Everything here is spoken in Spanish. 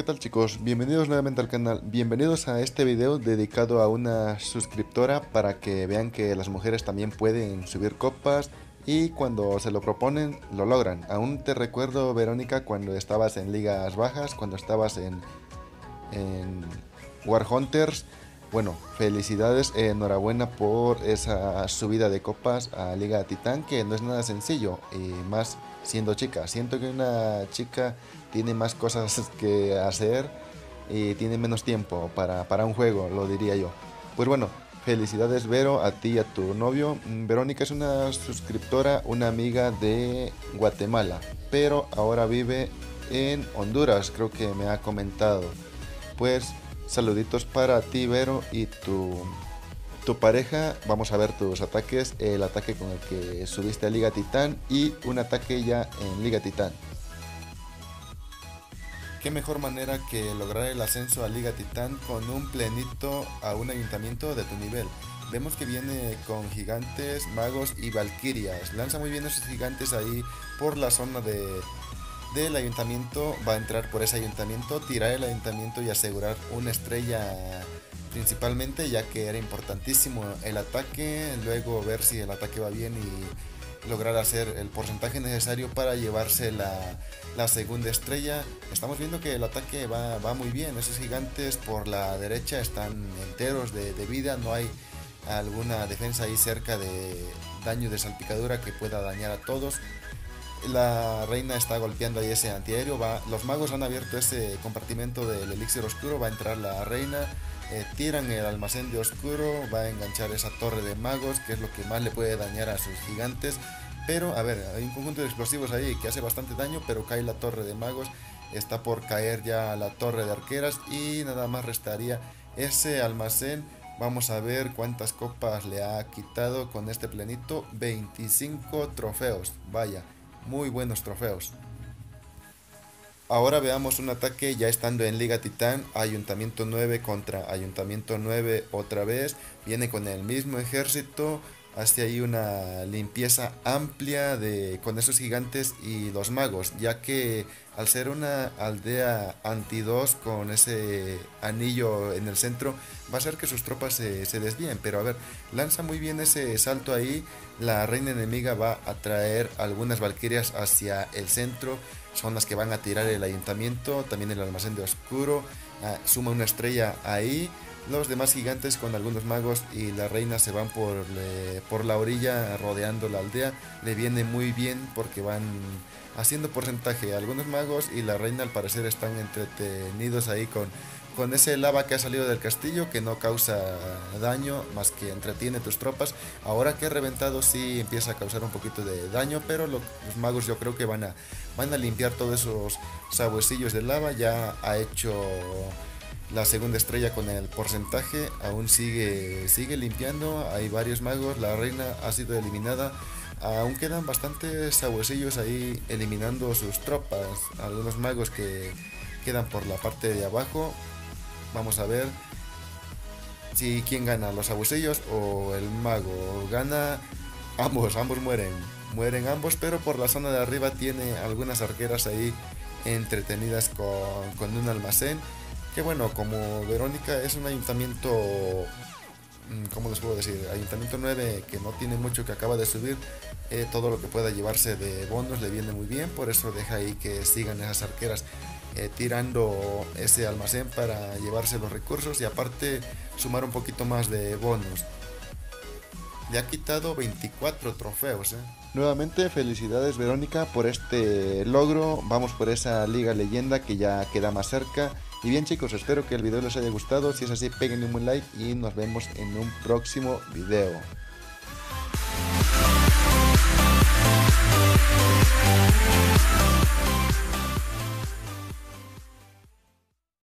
¿Qué tal chicos? Bienvenidos nuevamente al canal, bienvenidos a este video dedicado a una suscriptora para que vean que las mujeres también pueden subir copas y cuando se lo proponen lo logran. Aún te recuerdo Verónica cuando estabas en ligas bajas, cuando estabas en, en War Hunters. Bueno, felicidades, enhorabuena por esa subida de copas a Liga Titán que no es nada sencillo y más siendo chica. Siento que una chica tiene más cosas que hacer y tiene menos tiempo para, para un juego, lo diría yo. Pues bueno, felicidades Vero, a ti y a tu novio. Mm, Verónica es una suscriptora, una amiga de Guatemala, pero ahora vive en Honduras, creo que me ha comentado. Pues saluditos para ti Vero y tu tu pareja, vamos a ver tus ataques, el ataque con el que subiste a Liga Titán y un ataque ya en Liga Titán. Qué mejor manera que lograr el ascenso a Liga Titán con un plenito a un ayuntamiento de tu nivel. Vemos que viene con gigantes, magos y valquirias. Lanza muy bien esos gigantes ahí por la zona de, del ayuntamiento. Va a entrar por ese ayuntamiento, tirar el ayuntamiento y asegurar una estrella principalmente ya que era importantísimo el ataque, luego ver si el ataque va bien y lograr hacer el porcentaje necesario para llevarse la, segunda estrella. Estamos viendo que el ataque va, muy bien, esos gigantes por la derecha están enteros de, vida, no hay alguna defensa ahí cerca de daño de salpicadura que pueda dañar a todos. La reina está golpeando ahí ese antiaéreo, los magos han abierto ese compartimento del elixir oscuro, va a entrar la reina eh, tiran el almacén de oscuro, va a enganchar esa torre de magos, que es lo que más le puede dañar a sus gigantes. Pero, a ver, hay un conjunto de explosivos ahí que hace bastante daño, pero cae la torre de magos. Está por caer ya la torre de arqueras y nada más restaría ese almacén. Vamos a ver cuántas copas le ha quitado con este plenito. 25 trofeos. Vaya, muy buenos trofeos. Ahora veamos un ataque ya estando en Liga Titán, Ayuntamiento 9 contra Ayuntamiento 9 otra vez, viene con el mismo ejército, hace ahí una limpieza amplia de, con esos gigantes y los magos, ya que al ser una aldea anti-2 con ese anillo en el centro, va a ser que sus tropas se, se desvíen. Pero a ver, lanza muy bien ese salto ahí, la reina enemiga va a traer algunas valquirias hacia el centro, son las que van a tirar el ayuntamiento, también el almacén de oscuro, ah, suma una estrella ahí. Los demás gigantes con algunos magos y la reina se van por, por la orilla rodeando la aldea. Le viene muy bien porque van haciendo porcentaje. Algunos magos y la reina al parecer están entretenidos ahí con con ese lava que ha salido del castillo que no causa daño más que entretiene tus tropas. Ahora que ha reventado sí empieza a causar un poquito de daño, pero los magos yo creo que van a, van a limpiar todos esos sabuesillos de lava. Ya ha hecho la segunda estrella con el porcentaje, aún sigue, sigue limpiando. Hay varios magos, la reina ha sido eliminada. Aún quedan bastantes sabuesillos ahí eliminando sus tropas. Algunos magos que quedan por la parte de abajo Vamos a ver si quién gana, los abusillos o el mago. Gana ambos, ambos mueren. Mueren ambos, pero por la zona de arriba tiene algunas arqueras ahí entretenidas con, con un almacén. Que bueno, como Verónica es un ayuntamiento ¿cómo les puedo decir? Ayuntamiento 9 que no tiene mucho que acaba de subir, eh, todo lo que pueda llevarse de bonos le viene muy bien, por eso deja ahí que sigan esas arqueras. Eh, tirando ese almacén para llevarse los recursos y aparte sumar un poquito más de bonos. Le ha quitado 24 trofeos. ¿eh? Nuevamente felicidades Verónica por este logro. Vamos por esa liga leyenda que ya queda más cerca. Y bien chicos, espero que el video les haya gustado. Si es así, peguen un like y nos vemos en un próximo video.